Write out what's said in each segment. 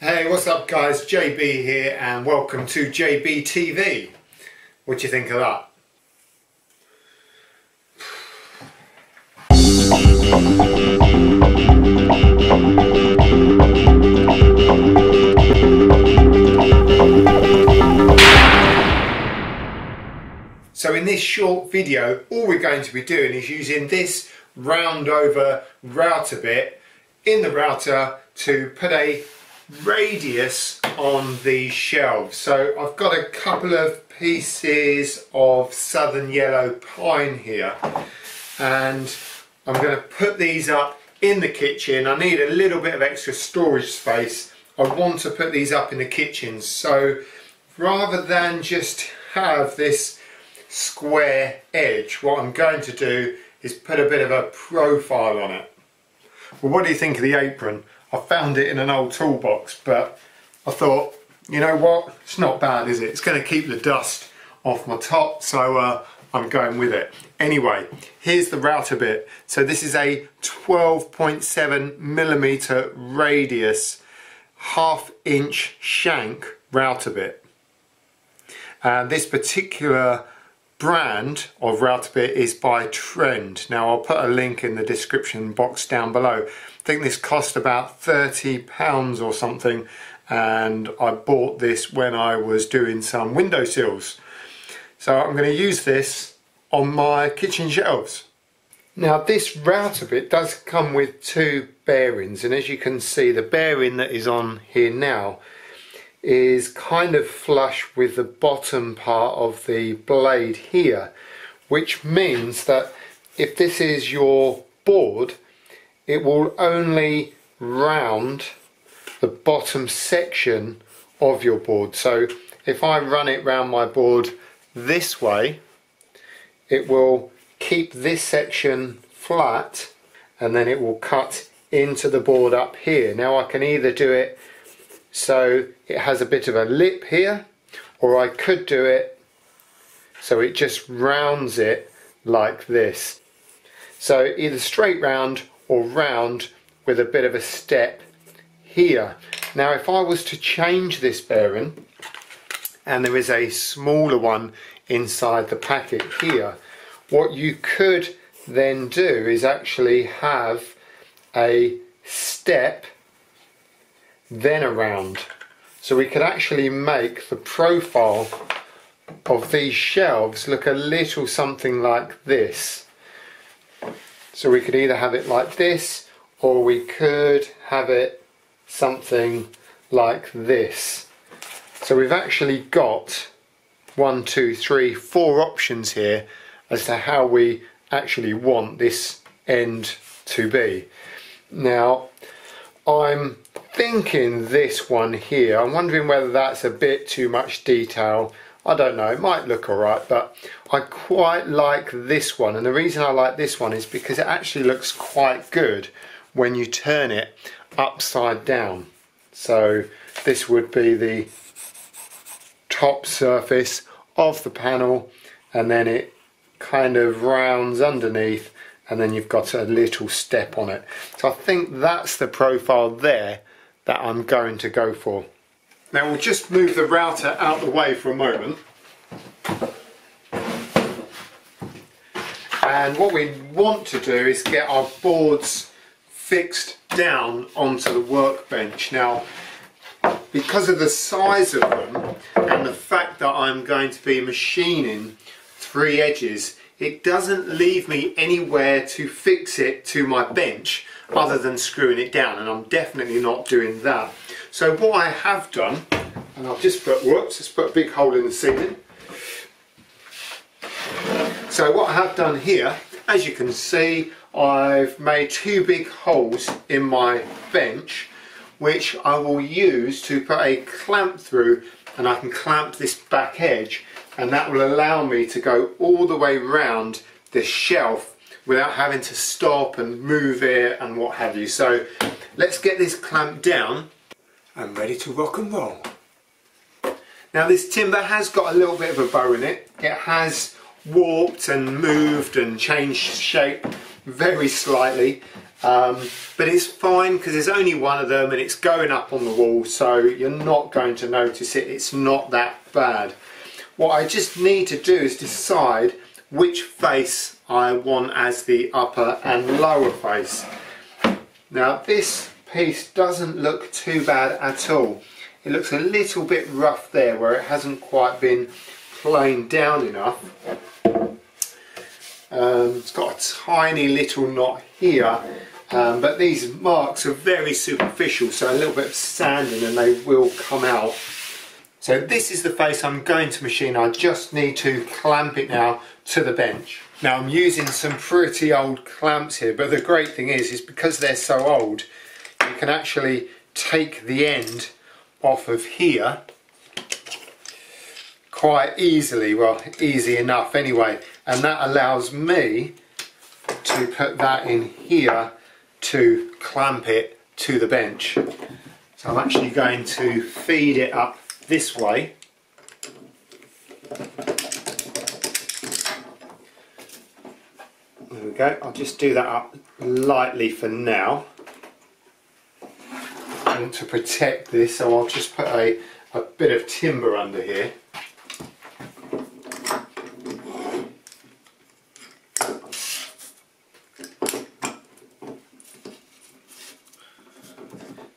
Hey, what's up guys? JB here and welcome to JB TV. What do you think of that? So in this short video, all we're going to be doing is using this round over router bit in the router to put a radius on these shelves. So I've got a couple of pieces of southern yellow pine here and I'm going to put these up in the kitchen. I need a little bit of extra storage space. I want to put these up in the kitchen so rather than just have this square edge what I'm going to do is put a bit of a profile on it. Well what do you think of the apron? I found it in an old toolbox, but I thought, you know what, it's not bad, is it? It's going to keep the dust off my top, so uh, I'm going with it. Anyway, here's the router bit. So this is a 12.7 millimeter radius, half inch shank router bit. And this particular brand of router bit is by Trend. Now I'll put a link in the description box down below. I think this cost about 30 pounds or something and I bought this when I was doing some window sills. So I'm going to use this on my kitchen shelves. Now this router bit does come with two bearings and as you can see the bearing that is on here now is kind of flush with the bottom part of the blade here which means that if this is your board it will only round the bottom section of your board. So if I run it round my board this way it will keep this section flat and then it will cut into the board up here. Now I can either do it so it has a bit of a lip here or I could do it so it just rounds it like this. So either straight round or round with a bit of a step here. Now if I was to change this bearing and there is a smaller one inside the packet here what you could then do is actually have a step then around. So we could actually make the profile of these shelves look a little something like this. So we could either have it like this or we could have it something like this. So we've actually got one, two, three, four options here as to how we actually want this end to be. Now I'm thinking this one here. I'm wondering whether that's a bit too much detail. I don't know, it might look alright, but I quite like this one. And the reason I like this one is because it actually looks quite good when you turn it upside down. So this would be the top surface of the panel and then it kind of rounds underneath and then you've got a little step on it. So I think that's the profile there that I'm going to go for. Now we'll just move the router out the way for a moment. And what we want to do is get our boards fixed down onto the workbench. Now, because of the size of them and the fact that I'm going to be machining three edges, it doesn't leave me anywhere to fix it to my bench other than screwing it down and I'm definitely not doing that. So what I have done, and I've just put, whoops, just put a big hole in the ceiling. So what I have done here, as you can see, I've made two big holes in my bench which I will use to put a clamp through and I can clamp this back edge and that will allow me to go all the way round the shelf without having to stop and move it and what have you. So let's get this clamped down and ready to rock and roll. Now this timber has got a little bit of a bow in it. It has warped and moved and changed shape very slightly Um, but it's fine because there's only one of them and it's going up on the wall so you're not going to notice it. It's not that bad. What I just need to do is decide which face I want as the upper and lower face. Now this piece doesn't look too bad at all. It looks a little bit rough there where it hasn't quite been planed down enough. Um, it's got a tiny little knot here um, but these marks are very superficial so a little bit of sanding and they will come out. So this is the face I'm going to machine. I just need to clamp it now to the bench. Now I'm using some pretty old clamps here but the great thing is is because they're so old you can actually take the end off of here quite easily, well easy enough anyway and that allows me to put that in here to clamp it to the bench. So I'm actually going to feed it up this way There we go, I'll just do that up lightly for now. Want to protect this so I'll just put a, a bit of timber under here.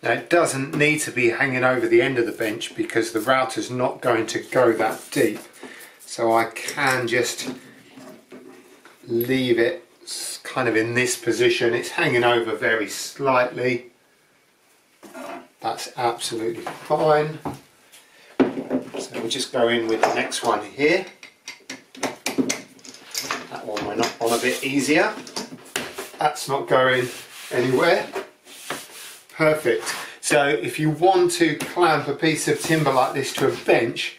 Now it doesn't need to be hanging over the end of the bench because the router's not going to go that deep. So I can just leave it kind of in this position. It's hanging over very slightly. That's absolutely fine. So we'll just go in with the next one here. That one went on a bit easier. That's not going anywhere. Perfect. So if you want to clamp a piece of timber like this to a bench,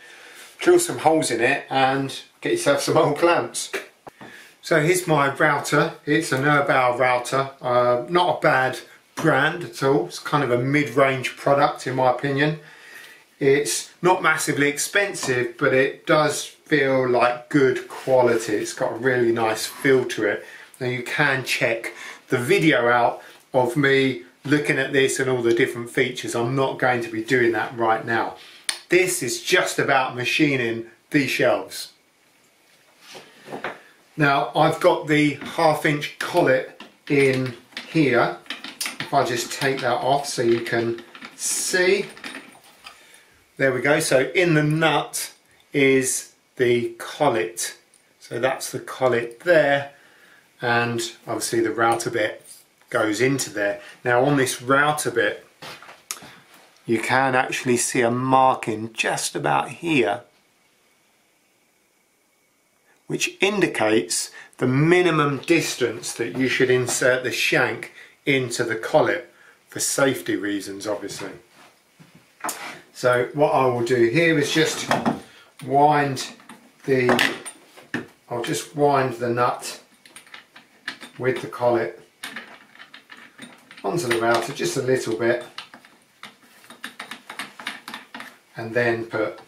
drill some holes in it and get yourself some old clamps. So here's my router. It's an Erbauer router. Uh, not a bad brand at all. It's kind of a mid-range product in my opinion. It's not massively expensive but it does feel like good quality. It's got a really nice feel to it. Now you can check the video out of me looking at this and all the different features. I'm not going to be doing that right now. This is just about machining these shelves. Now I've got the half inch collet in here. If I just take that off so you can see. There we go. So in the nut is the collet. So that's the collet there and obviously the router bit goes into there. Now on this router bit you can actually see a marking just about here which indicates the minimum distance that you should insert the shank into the collet for safety reasons obviously. So what I will do here is just wind the, I'll just wind the nut with the collet onto the router just a little bit and then put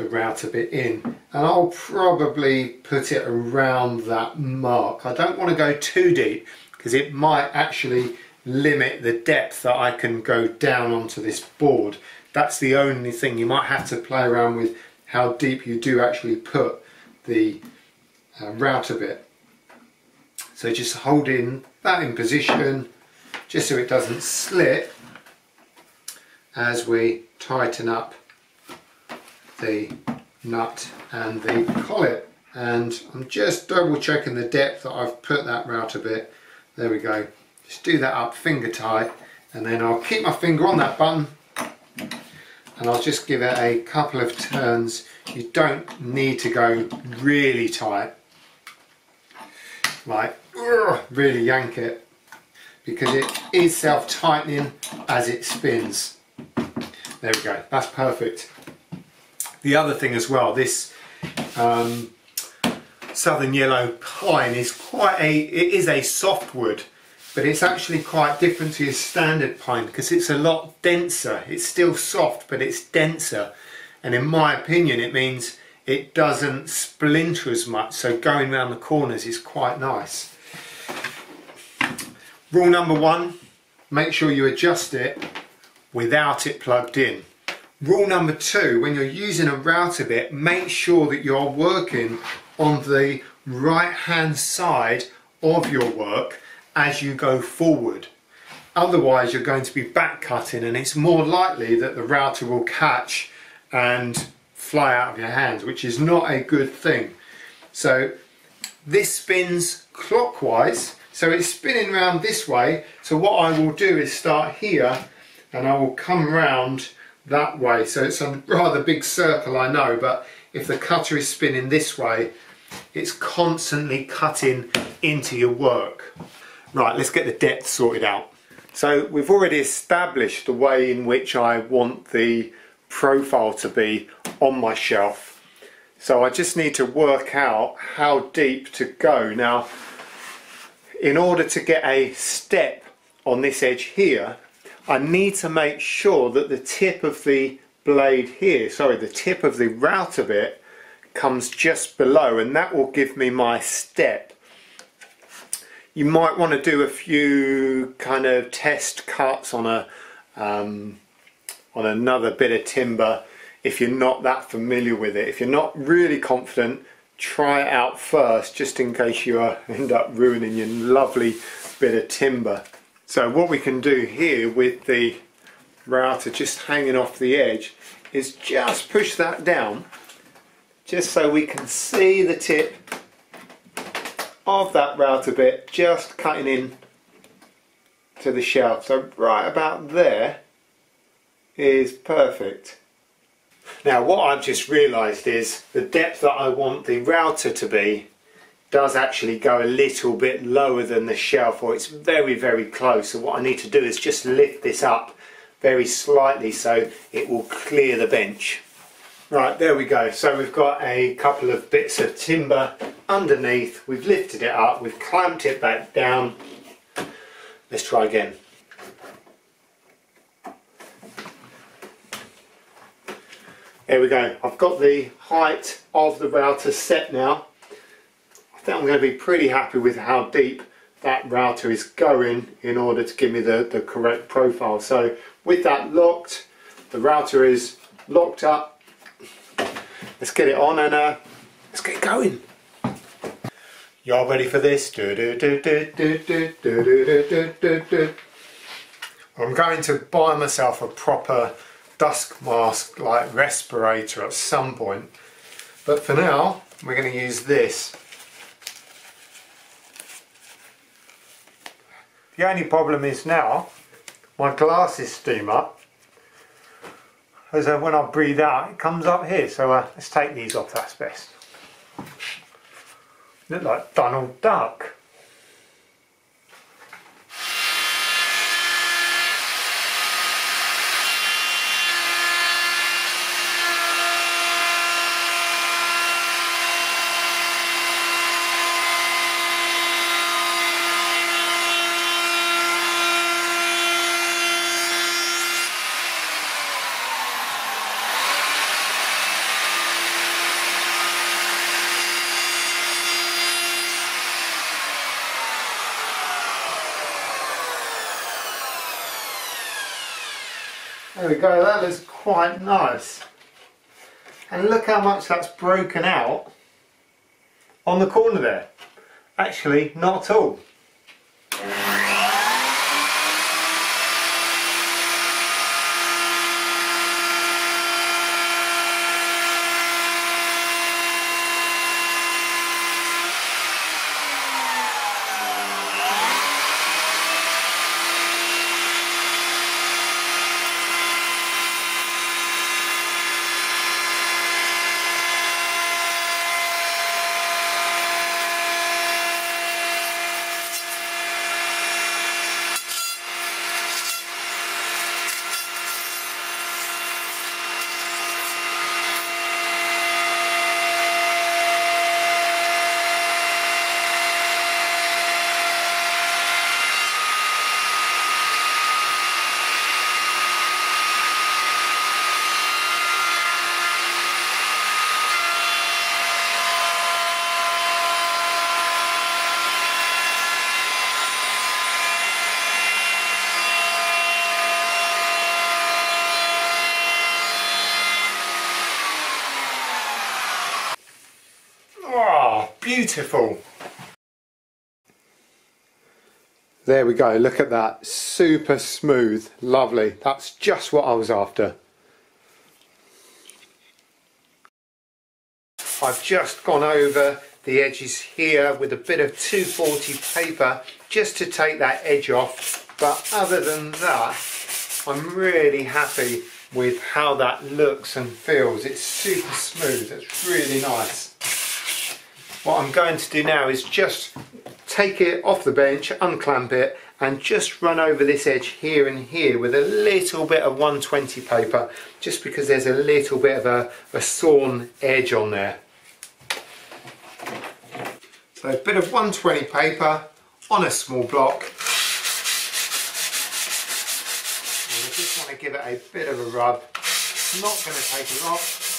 the router bit in and I'll probably put it around that mark. I don't want to go too deep because it might actually limit the depth that I can go down onto this board. That's the only thing you might have to play around with how deep you do actually put the uh, router bit. So just holding that in position just so it doesn't slip as we tighten up the nut and the collet and I'm just double checking the depth that I've put that router bit. There we go. Just do that up finger tight and then I'll keep my finger on that button and I'll just give it a couple of turns. You don't need to go really tight. Like really yank it because it is self-tightening as it spins. There we go, that's perfect. The other thing as well, this um, Southern Yellow Pine is quite a, it is a softwood, but it's actually quite different to your standard pine because it's a lot denser. It's still soft, but it's denser. And in my opinion, it means it doesn't splinter as much. So going around the corners is quite nice. Rule number one, make sure you adjust it without it plugged in. Rule number two, when you're using a router bit, make sure that you're working on the right hand side of your work as you go forward. Otherwise you're going to be back cutting and it's more likely that the router will catch and fly out of your hands, which is not a good thing. So this spins clockwise, so it's spinning round this way. So what I will do is start here and I will come round that way. So it's a rather big circle, I know, but if the cutter is spinning this way, it's constantly cutting into your work. Right, let's get the depth sorted out. So we've already established the way in which I want the profile to be on my shelf. So I just need to work out how deep to go. Now, in order to get a step on this edge here, I need to make sure that the tip of the blade here, sorry, the tip of the router bit comes just below and that will give me my step you might want to do a few kind of test cuts on a um, on another bit of timber if you're not that familiar with it. If you're not really confident, try it out first just in case you uh, end up ruining your lovely bit of timber. So what we can do here with the router just hanging off the edge is just push that down just so we can see the tip of that router bit just cutting in to the shelf. So right about there is perfect. Now what I've just realised is the depth that I want the router to be does actually go a little bit lower than the shelf or it's very very close so what I need to do is just lift this up very slightly so it will clear the bench. Right, there we go. So we've got a couple of bits of timber underneath. We've lifted it up. We've clamped it back down. Let's try again. There we go. I've got the height of the router set now. I think I'm going to be pretty happy with how deep that router is going in order to give me the, the correct profile. So with that locked, the router is locked up let's get it on and uh, let's get going. Y'all ready for this? I'm going to buy myself a proper dusk mask like respirator at some point but for now we're going to use this. The only problem is now my glasses steam up. As when I breathe out it comes up here. So uh, let's take these off that's best. Look like Donald Duck we go, that looks quite nice. And look how much that's broken out on the corner there. Actually, not at all. There we go, look at that, super smooth, lovely. That's just what I was after. I've just gone over the edges here with a bit of 240 paper just to take that edge off. But other than that I'm really happy with how that looks and feels. It's super smooth. It's really nice. What I'm going to do now is just take it off the bench unclamp it and just run over this edge here and here with a little bit of 120 paper just because there's a little bit of a, a sawn edge on there so a bit of 120 paper on a small block. And I just want to give it a bit of a rub. It's Not going to take a lot.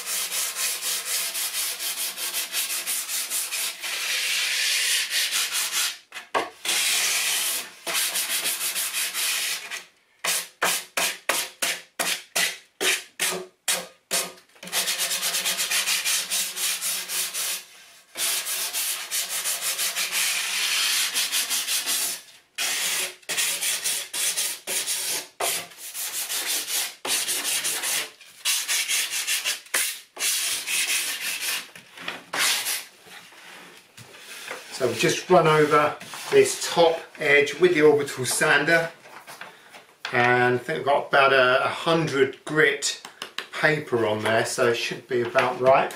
So we've just run over this top edge with the orbital sander and I think I've got about a, a hundred grit paper on there so it should be about right.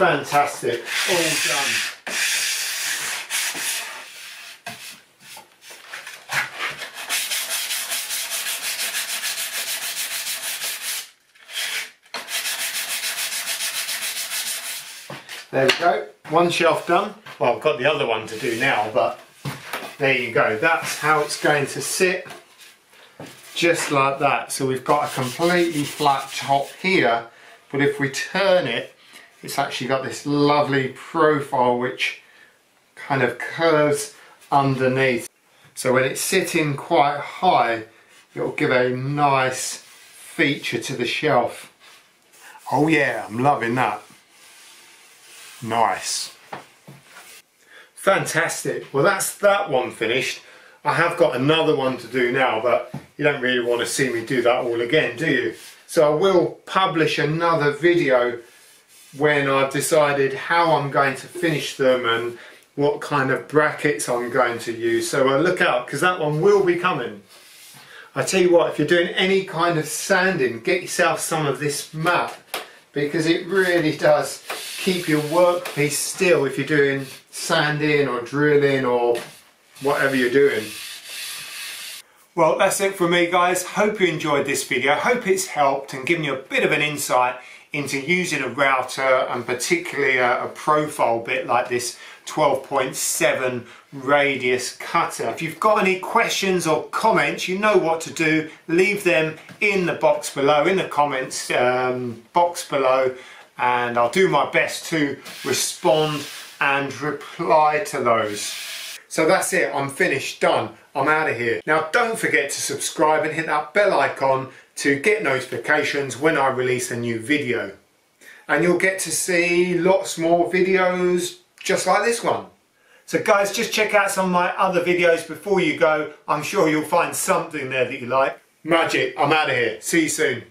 Fantastic, all done. There we go, one shelf done. Well, I've got the other one to do now, but there you go. That's how it's going to sit, just like that. So we've got a completely flat top here, but if we turn it, it's actually got this lovely profile which kind of curves underneath. So when it's sitting quite high, it'll give a nice feature to the shelf. Oh yeah, I'm loving that. Nice. Fantastic. Well, that's that one finished. I have got another one to do now, but you don't really want to see me do that all again, do you? So I will publish another video when I've decided how I'm going to finish them and what kind of brackets I'm going to use. So uh, look out because that one will be coming. I tell you what, if you're doing any kind of sanding, get yourself some of this mat because it really does keep your workpiece still if you're doing sanding or drilling or whatever you're doing. Well, that's it for me guys. Hope you enjoyed this video. Hope it's helped and given you a bit of an insight into using a router and particularly a, a profile bit like this 12.7 radius cutter. If you've got any questions or comments, you know what to do. Leave them in the box below, in the comments um, box below, and I'll do my best to respond and reply to those. So that's it, I'm finished, done. I'm out of here. Now don't forget to subscribe and hit that bell icon to get notifications when I release a new video. and you'll get to see lots more videos just like this one. So guys, just check out some of my other videos before you go. I'm sure you'll find something there that you like. Magic, I'm out of here. See you soon.